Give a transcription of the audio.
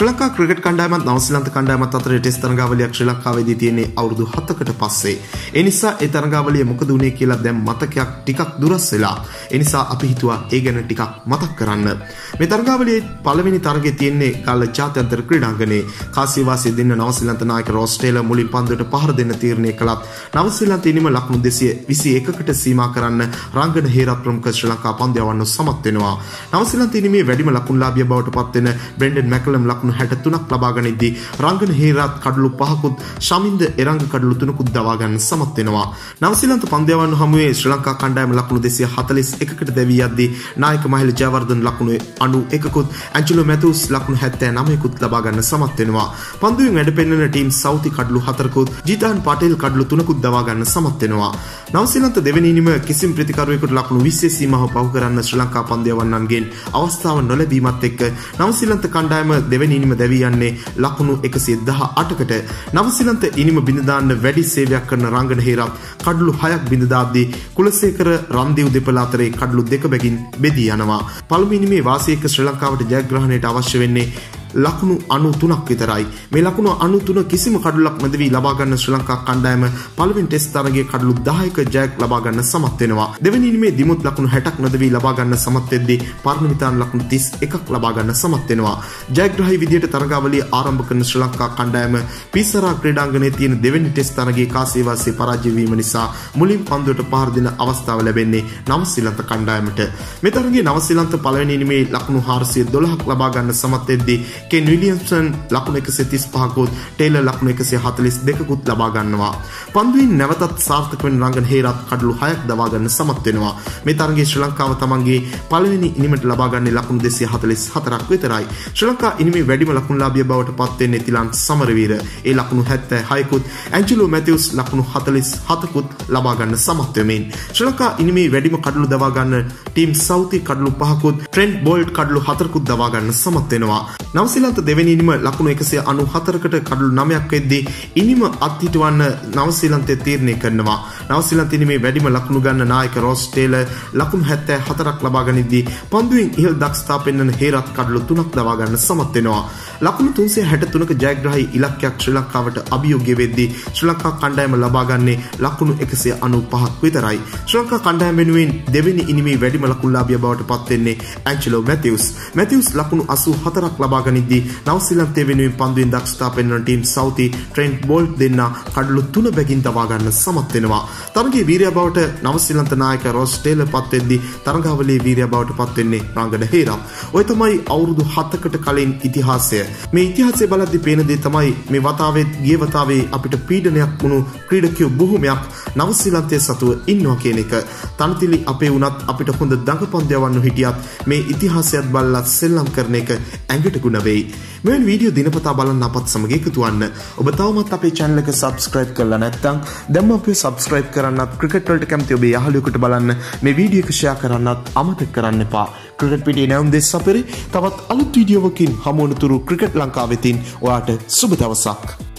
ශ්‍රී Lanka cricket කණ්ඩායමත් නවසීලන්ත කණ්ඩායමත් අතර test තරඟාවලියක් ශ්‍රී ලංකාවේදී තියෙන්නේ අවුරුදු 7කට පස්සේ. ඒ නිසා ඒ තරඟාවලිය මොකද වුනේ කියලා දැන් මතකයක් ටිකක් දුරස් වෙලා. ඒ නිසා අපි හිතුවා ඒ ගැන ටිකක් මතක් කරන්න. මේ තරඟාවලියේ පළවෙනි තරගයේ තියෙන්නේ ගාල්ල ජාත්‍යන්තර ක්‍රීඩාංගණයේ කාසිවාසී දෙන්න නවසීලන්ත නායක රොස් ටේලර් මුලින් පන්දුවට පහර දෙන්න තීරණය කළත් නවසීලන්ත ඉනිම ලකුණු 221කට සීමා කරන්න රංගන හේරත් ප්‍රමුඛ ශ්‍රී ලංකා පන්දු යවන්න සමත් වෙනවා. නවසීලන්ත ඉනිමේ වැඩිම ලකුණුලාභිය බවට පත් වෙන බ්‍රෙන්ඩන් මැකලම් ලකුණු 63ක් ලබා ගනිද්දී රංගන හේරත් කඩලු පහකුත් ශමින්ද එරංග කඩලු තුනකුත් දවා ගන්න සමත් වෙනවා. නවසීලන්ත පන්දු යවන්න හමුවේ ශ්‍රී ලංකා කණ්ඩායම ලකුණු 241කට දැවී යද්දී නායක මහිල ජයවර්ධන ලකුණු 91කුත් ඇන්ජලෝ මැතිව්ස් ලකුණු 79කුත් ලබා ගන්න සමත් වෙනවා. පන්දුවෙන් වැඩ පෙන්වන ටීම් සෞති කඩලු 4කුත් ජීතාන් පටේල් කඩලු 3කුත් දවා ගන්න සමත් වෙනවා. නවසීලන්ත දෙවෙනි ඉනිම කිසිම ප්‍රතිකරුවෙකුට ලකුණු 20 සීමාව පහු කරන්න ශ්‍රී ලංකා පන්දු යවන්නන්ගෙන් අවස්ථාව නොලැබීමත් එක්ක නවසීලන්ත කණ්ඩායම දෙවෙනි ඉනිම දැවී යන්නේ ලකුණු 118කට. නවසීලන්ත ඉනිම බිඳ දාන්න වැඩි සේවයක් කරන රංගන හේරත් කඩලු 6ක් බිඳ දාද්දී කුලසේකර රන්දිව් දෙපළ අතරේ කඩලු දෙක බැගින් බෙදී යනවා. පළමු ඉනිමේ වාසියක ශ්‍රී ලංකාවට ජයග්‍රහණයට අවශ්‍ය වෙන්නේ ලකුණු අනු තුනක් විතරයි. මේ ලකුණු අනු තුන කිසිම කඩුලක් මැදවී ලබාගන්න ශ්‍රී ලංකා කණ්ඩායම පළවෙනි ටෙස්ට් තරගයේ කඩලු 10ක ජයක් ලබා ගන්න සමත් වෙනවා. දෙවෙනි ඉනිමේ දිමුත් ලකුණු 60ක් නොදවී ලබා ගන්න සමත් වෙද්දී පර්ණවිතාන් ලකුණු 31ක් ලබා ගන්න සමත් වෙනවා. ජයග්‍රහී විදියට තරගාවලිය ආරම්භ කරන ශ්‍රී ලංකා කණ්ඩායම පිස්සරා ක්‍රීඩාංගණයේ තියෙන දෙවෙනි ටෙස්ට් තරගයේ කාසිවාසී පරාජය වීම නිසා මුලින් පන්දුවට පහර දෙන අවස්ථාව ලැබෙන්නේ නවසීලන්ත කණ්ඩායමට. මේ තරගයේ නවසීලන්ත පළවෙනි ඉනිමේ ලකුණු 412ක් ලබා ගන්න සමත් වෙද්දී කෙන් විලියම්සන් ලකුණු 135කුත් ටේලර් ලකුණු 142කුත් ලබා ගන්නවා. පන්දුවෙන් නැවතත් සාර්ථක වෙන රංගන හේරත් කඩලු 6ක් දවා ගන්න සමත් වෙනවා. මේ තරගයේ ශ්‍රී ලංකාව තමන්ගේ පළවෙනි ඉනිමට ලබා ගන්නේ ලකුණු 244ක් විතරයි. ශ්‍රී ලංකා ඉනිමේ වැඩිම ලකුණුලාභිය බවට පත් වෙන්නේ තිලන් සමරවීර. ඒ ලකුණු 76කුත් ඇන්ජලෝ මැතිව්ස් ලකුණු 47කුත් ලබා ගන්න සමත් වෙමින් ශ්‍රී ලංකා ඉනිමේ වැඩිම කඩලු දවා ගන්න ටීම් සෞති කඩලු 5කුත් ට්‍රෙන්ට් බෝල්ට් කඩලු 4කුත් දවා ගන්න සමත් වෙනවා. නවසීලන්ත දෙවැනි ඉනිම ලකුණු 194කට කඩලු 9ක් වෙද්දී ඉනිම අත්හිටවන්න නවසීලන්තය තීරණය කරනවා. නවසීලන්ත ඉනිමේ වැඩිම ලකුණු ගන්න නායක රොස් ටේලර් ලකුණු 74ක් ලබා ගනිද්දී පන්දුවෙන් ඉහළ දක්ෂතා පෙන්වන හේරත් කඩලු 3ක් දවා ගන්න සමත් වෙනවා. ලකුණු 363ක ජයග්‍රහී ඉලක්කයක් ශ්‍රී ලංකාවට අභියෝගය වෙද්දී ශ්‍රී ලංකා කණ්ඩායම ලබා ගන්නේ ලකුණු 195ක් විතරයි. ශ්‍රී ලංකා කණ්ඩායම වෙනුවෙන් දෙවෙනි ඉනිමේ වැඩිම ලකුණුලාභිය බවට පත් වෙන්නේ ඇන්ජලෝ මැතිව්ස්. මැතිව්ස් ලකුණු 84ක් ලබා ගනිද්දී නවසීලන්තය වෙනුවෙන් පන්දුවෙන් දක්ෂතා පෙන්වන ටීම් සෞති ට්‍රෙන්ට් බෝල්ට් දෙන්න කඩලු 3 බැගින් දවා ගන්න සමත් වෙනවා. තරගයේ වීරයා බවට නවසීලන්ත නායක රොස් ටේලර් පත් වෙද්දී තරගාවලියේ වීරයා බවට පත් වෙන්නේ රංගන හේරම්. ඔය තමයි අවුරුදු 7කට කලින් ඉතිහාසය. මේ ඉතිහාසය බලද්දි පේන දේ තමයි මේ වතාවෙත් ගිය වතාවේ අපිට පීඩනයක් වුණු ක්‍රීඩකයෝ බොහොමයක් නවසීලන්තයේ සතුව ඉන්නවා කියන එක. තනතිලි අපේ වුණත් අපිට හොඳ දඟපන්දු යවන්න හිටියත් මේ ඉතිහාසයත් බලලා සෙල්ලම් කරන එක ඇඟට ගුණ වෙයි. මෙවැනි වීඩියෝ දිනපතා බලන්න අපත් සමග එකතු වන්න. ඔබ තවමත් අපේ channel එක subscribe කරලා නැත්නම් දැන්ම අපේ subscribe කරන්නත් ක්‍රිකට් වලට කැමති ඔබේ යහළුවෙකුට බලන්න මේ වීඩියෝ එක share කරන්නත් අමතක කරන්න එපා. ක්‍රිකට් පිටියේ නැවුම් දෙස් අපරේ තවත් අලුත් වීඩියෝවකින් හමු වනතුරු ක්‍රිකට් ලංකාවෙතින් ඔයාට සුබ දවසක්.